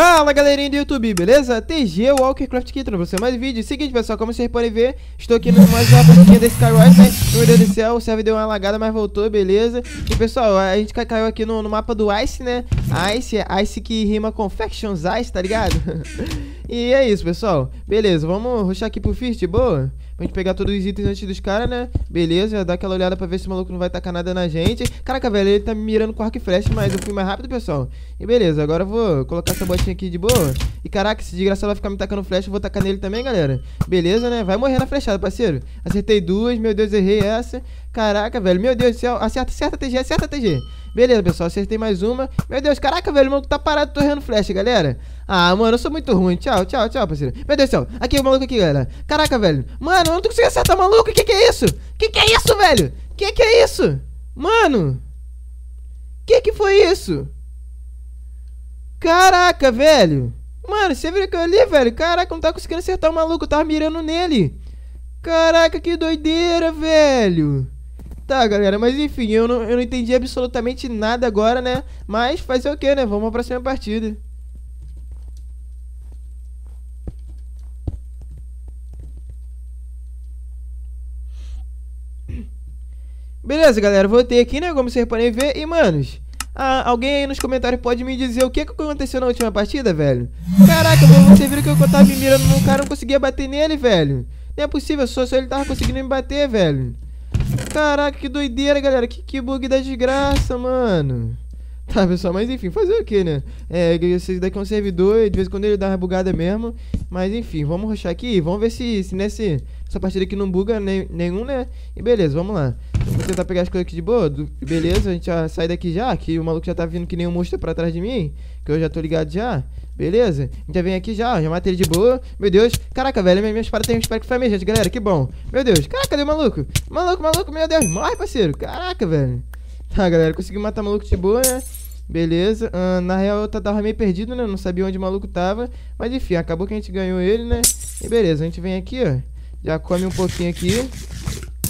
Fala galerinha do YouTube, beleza? TG Walkercraft aqui, pra você mais vídeo. Seguinte pessoal, como vocês podem ver, estou aqui no mais uma partidinha desse Skywars, né? Meu Deus do céu, o server deu uma lagada, mas voltou, beleza? E pessoal, a gente caiu aqui no, no mapa do Ice, né? Ice, Ice que rima com Factions Ice, tá ligado? e é isso pessoal, beleza, vamos rushar aqui pro Fist, boa? Pra gente pegar todos os itens antes dos caras, né? Beleza, dar aquela olhada pra ver se o maluco não vai tacar nada na gente. Caraca, velho, ele tá me mirando com arco e flecha, mas eu fui mais rápido, pessoal. E beleza, agora eu vou colocar essa botinha aqui de boa. E caraca, esse desgraçado vai ficar me tacando flecha, eu vou tacar nele também, galera. Beleza, né? Vai morrer na flechada, parceiro. Acertei duas, meu Deus, errei essa. Caraca, velho, meu Deus do céu. Acerta, acerta TG, acerta TG. Beleza, pessoal, acertei mais uma. Meu Deus, caraca, velho, o maluco tá parado torrendo flecha, galera. Ah, mano, eu sou muito ruim. Tchau, tchau, tchau, parceiro. Meu Deus do céu. Aqui, o maluco aqui, galera. Caraca, velho. Mano, eu não tô conseguindo acertar maluco. Que que é isso? Que que é isso, velho? Que que é isso? Mano. Que que foi isso? Caraca, velho. Mano, você viu aquilo ali, velho? Caraca, não tá conseguindo acertar o maluco. Eu tava mirando nele. Caraca, que doideira, velho. Tá, galera, mas enfim, eu não, eu não entendi absolutamente nada agora, né? Mas fazer o que, né? Vamos pra próxima partida. Beleza, galera, voltei aqui, né, como vocês podem ver E, manos, alguém aí nos comentários pode me dizer o que, que aconteceu na última partida, velho? Caraca, você viu que eu tava me mirando no cara não conseguia bater nele, velho. Não é possível, só, só ele tava conseguindo me bater, velho. Caraca, que doideira, galera Que, que bug da desgraça, mano Tá, pessoal, mas enfim, fazer o que, né? É, esse daqui é um servidor e de vez em quando ele dá uma bugada mesmo. Mas enfim, vamos rushar aqui vamos ver se, se nesse, nessa partida aqui não buga nenhum, né? E beleza, vamos lá. Vou tentar pegar as coisas aqui de boa. Do, beleza, a gente já sai daqui já, que o maluco já tá vindo que nem um monstro pra trás de mim. Que eu já tô ligado já. Beleza? A gente já vem aqui já, já matei ele de boa. Meu Deus. Caraca, velho, minha, minha espada tem um espectro flamejante, galera. Que bom. Meu Deus. Caraca, cadê o maluco? Maluco, maluco, meu Deus. Morre, parceiro. Caraca, velho. Tá, galera, consegui matar o maluco de boa, né? Beleza. Uh, na real, eu tava meio perdido, né? Não sabia onde o maluco tava. Mas enfim, acabou que a gente ganhou ele, né? E beleza, a gente vem aqui, ó. Já come um pouquinho aqui.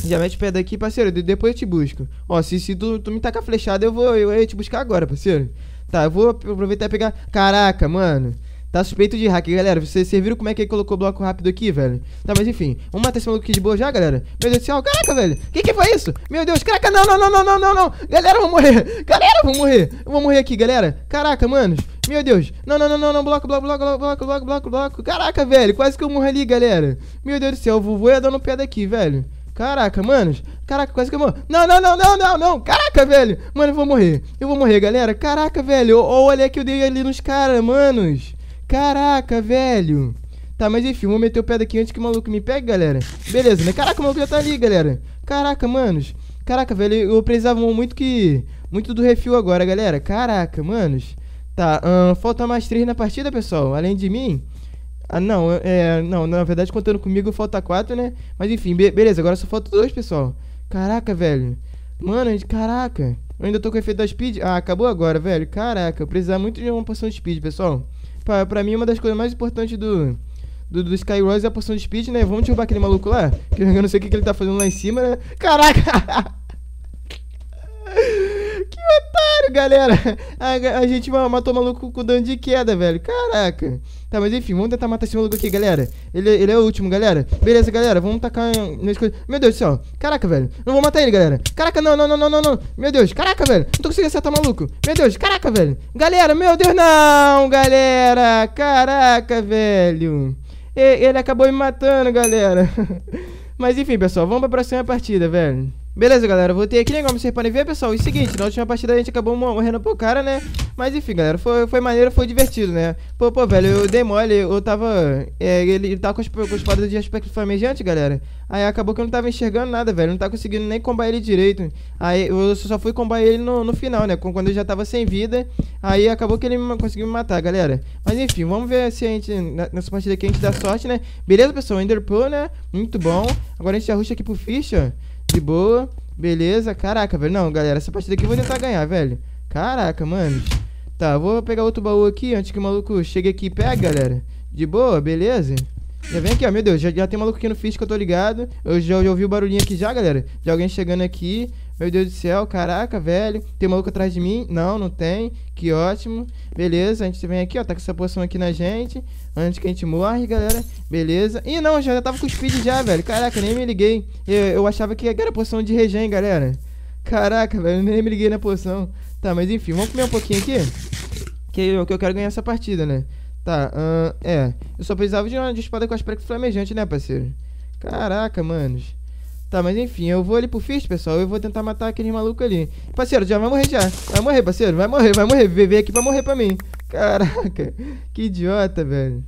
Já mete o pé daqui, parceiro. Depois eu te busco. Ó, se, se tu, tu me tacar flechada, eu vou eu, eu te buscar agora, parceiro. Tá, eu vou aproveitar e pegar. Caraca, mano. Tá suspeito de hack, galera. Vocês, viram como é que ele colocou o bloco rápido aqui, velho? Tá, mas enfim. Vamos matar esse maluco aqui de boa já, galera? Meu Deus do céu. Caraca, velho. Que que foi isso? Meu Deus. Caraca, não, não, não, não, não, não, não. Galera, eu vou morrer. Galera, eu vou morrer. Eu vou morrer aqui, galera. Caraca, manos. Meu Deus. Não, não, não, não, não. Bloco, bloco, bloco, bloco, bloco, bloco, bloco. Caraca, velho. Quase que eu morro ali, galera. Meu Deus do céu. O vovô ia dando pé daqui, velho. Caraca, manos. Caraca, quase que eu morro. Não, não, não, não, não, não. Caraca, velho. Mano, eu vou morrer. Eu vou morrer, galera. Caraca, velho. Olha que eu dei ali nos caras, manos. Caraca, velho. Tá, mas enfim, vou meter o pé daqui antes que o maluco me pegue, galera. Beleza, né? Caraca, o maluco já tá ali, galera. Caraca, manos. Caraca, velho, eu precisava muito que... Muito do refil agora, galera. Caraca, manos. Tá, hum, falta mais três na partida, pessoal. Além de mim. Ah, não, é... Não, na verdade, contando comigo, falta quatro, né? Mas enfim, be beleza. Agora só falta dois, pessoal. Caraca, velho. Mano, caraca. Eu ainda tô com o efeito da speed. Ah, acabou agora, velho. Caraca, eu precisava muito de uma poção de speed, pessoal pra mim, uma das coisas mais importantes do, do, do Skyrose é a poção de speed, né? Vamos derrubar aquele maluco lá? Que eu não sei o que, que ele tá fazendo lá em cima, né? Caraca! que otário, galera! A, a gente matou o maluco com dano de queda, velho. Caraca! Tá, mas enfim, vamos tentar matar esse maluco aqui, galera. Ele, ele é o último, galera. Beleza, galera, vamos tacar nas coisas. Meu Deus do céu. Caraca, velho. Não vou matar ele, galera. Caraca, não, não, não, não, não, não. Meu Deus, caraca, velho. Não tô conseguindo acertar maluco. Meu Deus, caraca, velho. Galera, meu Deus, não, galera. Caraca, velho. Ele acabou me matando, galera. Mas enfim, pessoal, vamos pra próxima partida, velho. Beleza, galera, voltei aqui, né? Como vocês podem ver, pessoal, e seguinte, na última partida a gente acabou morrendo pro cara, né? Mas enfim, galera, foi, foi maneiro, foi divertido, né? Pô, pô, velho, eu dei mole, eu tava... É, ele, ele tava com, com as espadas de aspecto flamejante, galera. Aí acabou que eu não tava enxergando nada, velho, não tava conseguindo nem combar ele direito. Aí eu só fui combar ele no, no final, né? Quando ele já tava sem vida, aí acabou que ele conseguiu me matar, galera. Mas enfim, vamos ver se a gente, nessa partida aqui, a gente dá sorte, né? Beleza, pessoal, Enderpearl, né? Muito bom. Agora a gente arruxa aqui pro Ficha. De boa. Beleza. Caraca, velho. Não, galera. Essa partida aqui eu vou tentar ganhar, velho. Caraca, mano. Tá, vou pegar outro baú aqui antes que o maluco chegue aqui e pegue, galera. De boa, beleza? Já vem aqui, ó. Meu Deus, já, já tem maluco aqui no fish que eu tô ligado. Eu já, já ouvi o barulhinho aqui já, galera. De alguém chegando aqui. Meu Deus do céu, caraca, velho. Tem maluco atrás de mim? Não, não tem. Que ótimo. Beleza, a gente vem aqui, ó. Tá com essa poção aqui na gente. Antes que a gente morre, galera. Beleza. Ih, não, já tava com speed já, velho. Caraca, nem me liguei. Eu, eu achava que era poção de regen, galera. Caraca, velho, nem me liguei na poção. Tá, mas enfim, vamos comer um pouquinho aqui. Que eu, que eu quero ganhar essa partida, né? Tá, é. Eu só precisava de uma de espada com aspecto flamejante, né, parceiro? Caraca, manos. Tá, mas enfim, eu vou ali pro Fist, pessoal. Eu vou tentar matar aquele maluco ali. Parceiro, já vai morrer já. Vai morrer, parceiro. Vai morrer, vai morrer. Veio aqui pra morrer pra mim. Caraca, que idiota, velho.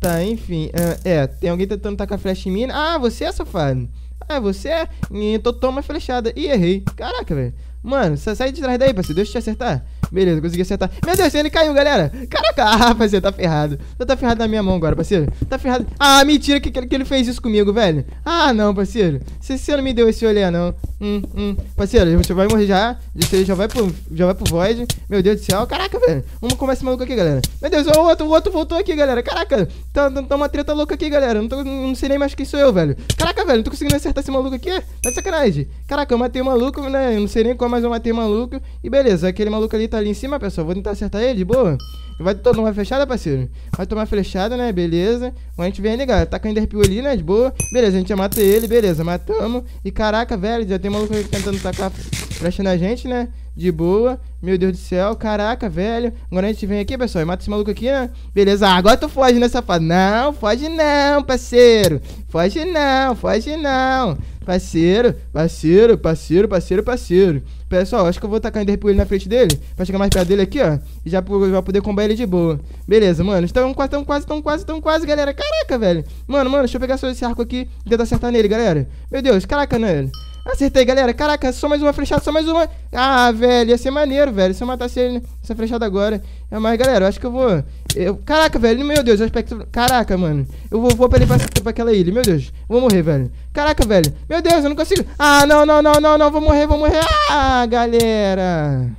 Tá, enfim. Uh, é, tem alguém tentando tacar flecha em mim. Ah, você é safado. Ah, você é. Então toma flechada. Ih, errei. Caraca, velho. Mano, sai de trás daí, parceiro. Deixa eu te acertar. Beleza, consegui acertar. Meu Deus, ele caiu, galera. Caraca, ah, parceiro, tá ferrado. Você tá ferrado na minha mão agora, parceiro. Tá ferrado. Ah, mentira que, que ele fez isso comigo, velho. Ah, não, parceiro. Você, não me deu esse olhar, não. Hum, hum. Parceiro, você vai morrer já. Você já vai pro, já vai pro Void. Meu Deus do céu. Caraca, velho. Vamos esse maluco aqui, galera. Meu Deus, o outro, o outro voltou aqui, galera. Caraca, tá, tá, tá uma treta louca aqui, galera. Não, tô, não sei nem mais quem sou eu, velho. Caraca, velho, não tô conseguindo acertar esse maluco aqui. Tá de sacanagem. Caraca, eu matei o maluco, né? Eu não sei nem como, mas eu matei o maluco. E beleza, aquele maluco ali tá ali em cima, pessoal. Vou tentar acertar ele, de boa. Vai tomar flechada, parceiro? Vai tomar flechada, né? Beleza. A gente vem ligar. Tá com Enderpeel ali, né? De boa. Beleza, a gente já mata ele, beleza. Matamos. E caraca, velho, já tem maluco tentando tacar flecha na gente, né? De boa. Meu Deus do céu. Caraca, velho. Agora a gente vem aqui, pessoal. E mata esse maluco aqui, né? Beleza. Ah, agora tu foge, né, safado? Não, foge não, parceiro. Foge não, foge não. Parceiro, parceiro, parceiro, parceiro, parceiro. Pessoal, acho que eu vou tacar Enderpeel na frente dele. Pra chegar mais perto dele aqui, ó. E já, já poder combar ele de boa. Beleza, mano. Estão quase, tão quase, tão quase, tão quase, galera. Caraca, velho. Mano, mano, deixa eu pegar só esse arco aqui e tentar acertar nele, galera. Meu Deus, caraca, né? Acertei, galera. Caraca, só mais uma flechada, só mais uma. Ah, velho, ia ser maneiro, velho. Se eu matasse ele, essa flechada agora. É, mas, galera, eu acho que eu vou. Eu... Caraca, velho, meu Deus, o aspecto. Caraca, mano. Eu vou, vou pra ele pra, pra aquela ilha, meu Deus. vou morrer, velho. Caraca, velho. Meu Deus, eu não consigo. Ah, não, não, não, não, não. Vou morrer, vou morrer. Ah, galera.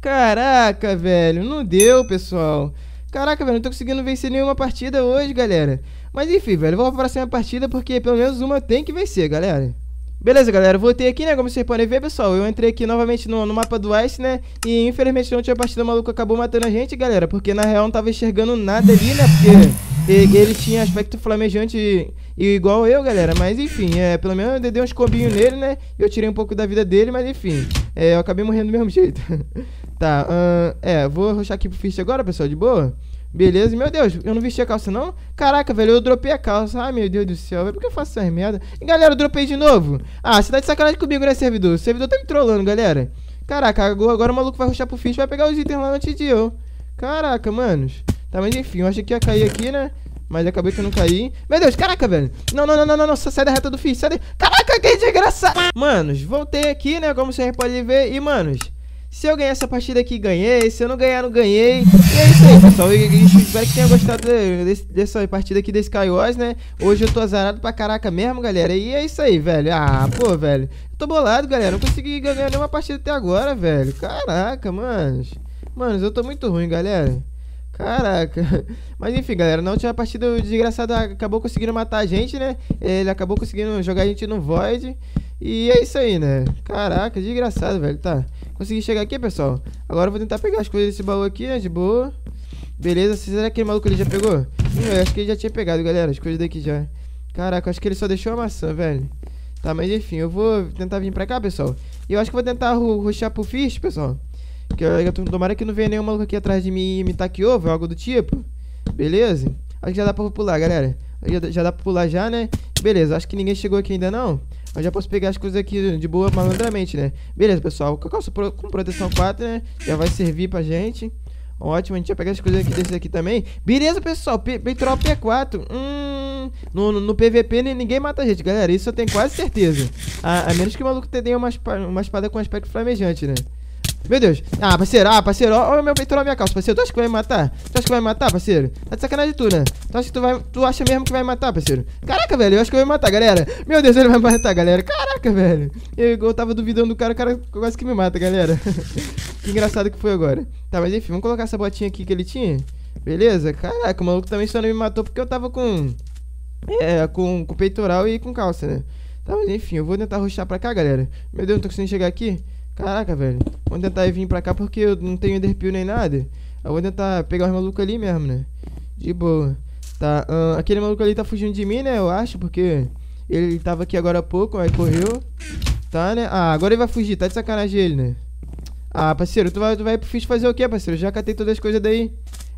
Caraca, velho. Não deu, pessoal. Caraca, velho, não tô conseguindo vencer nenhuma partida hoje, galera. Mas enfim, velho, vou pra próxima partida porque pelo menos uma tem que vencer, galera. Beleza, galera, voltei aqui, né, como vocês podem ver, pessoal, eu entrei aqui novamente no, no mapa do Ice, né, e infelizmente não tinha partida maluca, acabou matando a gente, galera, porque na real não tava enxergando nada ali, né, porque ele, tinha aspecto flamejante igual eu, galera, mas enfim, é, pelo menos eu dei uns combinhos nele, né, eu tirei um pouco da vida dele, mas enfim, é, eu acabei morrendo do mesmo jeito. tá, é, vou rushar aqui pro Fist agora, pessoal, de boa? Beleza, meu Deus, eu não vesti a calça não? Caraca, velho, eu dropei a calça. Ai, meu Deus do céu, velho, por que eu faço essas merda? E galera, eu dropei de novo. Ah, você tá de sacanagem comigo, né, servidor? O servidor tá me trollando, galera. Caraca, agora o maluco vai ruxar pro fish, vai pegar os itens lá antes de eu. Caraca, manos. Tá, mas enfim, eu achei que ia cair aqui, né? Mas acabei que eu não caí. Meu Deus, caraca, velho. Não, não, não, não, não, não. Sai da reta do fish, sai da... Caraca, que desgraçado. Manos, voltei aqui, né? Como vocês podem ver. E, manos, se eu ganhar essa partida aqui, ganhei. Se eu não ganhar, não ganhei. E é isso aí, pessoal. Eu, espero que tenham gostado desse, dessa partida aqui desse Skywars, né? Hoje eu tô azarado pra caraca mesmo, galera. E é isso aí, velho. Ah, pô, velho. Eu tô bolado, galera. Não consegui ganhar nenhuma partida até agora, velho. Caraca, manos. Manos, eu tô muito ruim, galera. Caraca. Mas enfim, galera, na última partida o desgraçado acabou conseguindo matar a gente, né? Ele acabou conseguindo jogar a gente no Void. E é isso aí, né? Caraca, desgraçado, velho. Tá. Consegui chegar aqui, pessoal. Agora eu vou tentar pegar as coisas desse baú aqui, né? De boa. Beleza. Será que aquele maluco ele já pegou? Hum, eu acho que ele já tinha pegado, galera. As coisas daqui já. Caraca, acho que ele só deixou a maçã, velho. Tá, mas enfim, eu vou tentar vir pra cá, pessoal. E eu acho que vou tentar ruxar pro fish, pessoal. Que eu, eu tomara que não venha nenhum maluco aqui atrás de mim e me taque ovo, algo do tipo. Beleza? Acho que já dá pra pular, galera. Já, já dá pra pular já, né? Beleza, acho que ninguém chegou aqui ainda não. Eu já posso pegar as coisas aqui de boa malandramente, né? Beleza, pessoal. Calça com proteção 4, né? Já vai servir pra gente. Ótimo, a gente vai pegar as coisas aqui desse aqui também. Beleza, pessoal. Petrol P4. Hum, no, no, no, PVP ninguém mata a gente, galera. Isso eu tenho quase certeza. A, a menos que o maluco tenha uma, uma espada com aspecto flamejante, né? Meu Deus. Ah, parceiro, ah, parceiro, olha o meu peito na minha calça, parceiro. Tu acha que vai me matar? Tu acha que vai me matar, parceiro? Tá de sacanagem tu, né? Tu acha que tu vai. Tu acha mesmo que vai me matar, parceiro? Caraca, velho, eu acho que vai me matar, galera. Meu Deus, ele vai me matar, galera. Caraca, velho. Eu, eu tava duvidando do cara, o cara quase que me mata, galera. que engraçado que foi agora. Tá, mas enfim, vamos colocar essa botinha aqui que ele tinha. Beleza? Caraca, o maluco também só não me matou porque eu tava com. É, com, com peitoral e com calça, né? Tá, mas enfim, eu vou tentar ruxar pra cá, galera. Meu Deus, não tô conseguindo chegar aqui. Caraca, velho. Vou tentar vir pra cá porque eu não tenho enderpeel nem nada. Eu vou tentar pegar os malucos ali mesmo, né? De boa. Tá, aquele maluco ali tá fugindo de mim, né? Eu acho, porque ele tava aqui agora há pouco, aí correu. Tá, né? Ah, agora ele vai fugir, tá de sacanagem ele, né? Ah, parceiro, tu vai, tu vai pro fish fazer o quê, parceiro? Já catei todas as coisas daí.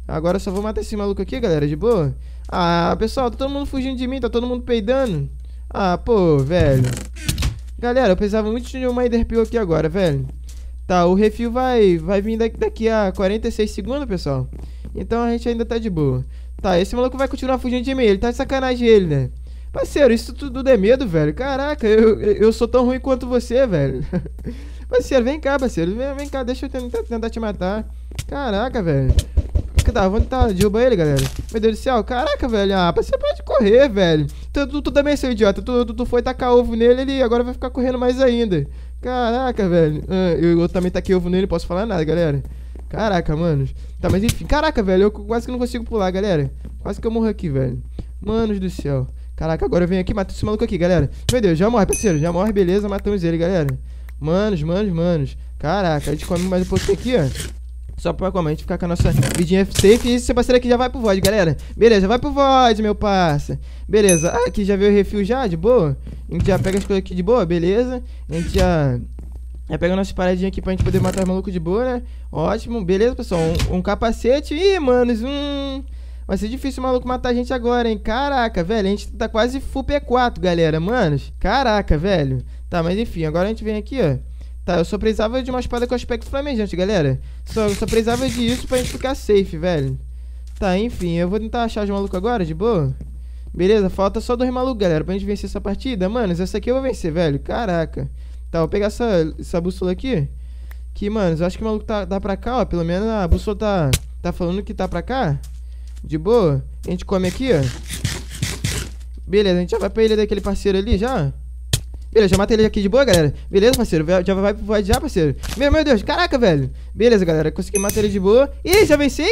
Agora só vou matar esse maluco aqui, galera, de boa. Ah, pessoal, tá todo mundo fugindo de mim, tá todo mundo peidando. Ah, pô, velho. Galera, eu precisava muito de uma Enderpeel aqui agora, velho. Tá, o refil vai, vai vir daqui, a 46 segundos, pessoal. Então a gente ainda tá de boa. Tá, esse maluco vai continuar fugindo de mim. Ele tá de sacanagem ele, né? Parceiro, isso tudo é medo, velho. Caraca, eu, eu sou tão ruim quanto você, velho. parceiro, vem cá, parceiro. Vem, vem cá, deixa eu tentar te matar. Caraca, velho. Tá, vamos tentar derrubar ele, galera. Meu Deus do céu. Caraca, velho. Ah, você pode correr, velho. Tu, tu, tu também é seu idiota. Tu, tu, tu, foi tacar ovo nele, ele agora vai ficar correndo mais ainda. Caraca, velho. Ah, eu, eu também taquei ovo nele, posso falar nada, galera. Caraca, mano. Tá, mas enfim. Caraca, velho. Eu quase que não consigo pular, galera. Quase que eu morro aqui, velho. Manos do céu. Caraca, agora eu venho aqui e mato esse maluco aqui, galera. Meu Deus, já morre, parceiro. Já morre, beleza. Matamos ele, galera. Manos, manos, manos. Caraca, a gente come mais um pouquinho aqui, ó. Só pra gente ficar com a nossa vidinha safe. E seu parceiro aqui já vai pro VOD, galera. Beleza, vai pro VOD, meu parça. Beleza, ah, aqui já veio o refil já, de boa. A gente já pega as coisas aqui de boa, beleza. A gente já... Já pega nossas paradinhas aqui pra gente poder matar os malucos de boa, né? Ótimo, beleza, pessoal. Um, um capacete. Ih, manos, um... Vai ser difícil o maluco matar a gente agora, hein? Caraca, velho. A gente tá quase full P4, galera. Manos, caraca, velho. Tá, mas enfim, agora a gente vem aqui, ó. Tá, eu só precisava de uma espada com aspecto flamejante, galera. Só, só precisava disso pra gente ficar safe, velho. Tá, enfim, eu vou tentar achar os malucos agora, de boa. Beleza, falta só dois malucos, galera, pra gente vencer essa partida. Mano, essa aqui eu vou vencer, velho. Caraca. Tá, vou pegar essa, essa bússola aqui. Que, mano, eu acho que o maluco tá, tá pra cá, ó. Pelo menos a bússola tá, tá falando que tá pra cá. De boa. A gente come aqui, ó. Beleza, a gente já vai pra ilha daquele parceiro ali, já. Beleza, já matei ele aqui de boa, galera. Beleza, parceiro? Já vai pro void já, parceiro. Meu, meu Deus, caraca, velho. Beleza, galera, consegui matar ele de boa. Ih, já venci?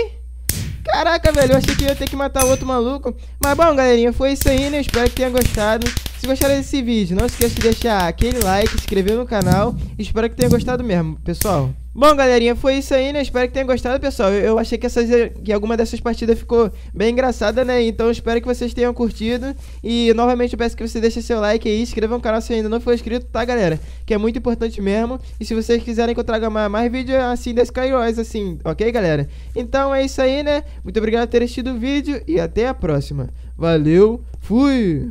Caraca, velho, eu achei que ia ter que matar outro maluco. Mas bom, galerinha, foi isso aí, né? Espero que tenham gostado. Se gostaram desse vídeo, não esqueça de deixar aquele like, se inscrever no canal. Espero que tenham gostado mesmo, pessoal. Bom, galerinha, foi isso aí, né? Espero que tenham gostado, pessoal. Eu, achei que, essas, que alguma dessas partidas ficou bem engraçada, né? Então espero que vocês tenham curtido. E novamente eu peço que você deixe seu like aí, inscreva no canal se ainda não for inscrito, tá, galera? Que é muito importante mesmo. E se vocês quiserem que eu traga mais, mais assim da Skyros, assim, ok, galera? Então é isso aí, né? Muito obrigado por ter assistido o vídeo e até a próxima. Valeu, fui!